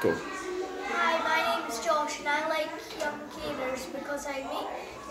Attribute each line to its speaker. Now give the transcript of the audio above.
Speaker 1: Go.
Speaker 2: Hi, my name is Josh and I like Young Gamers because I make